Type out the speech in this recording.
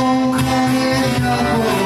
Oh,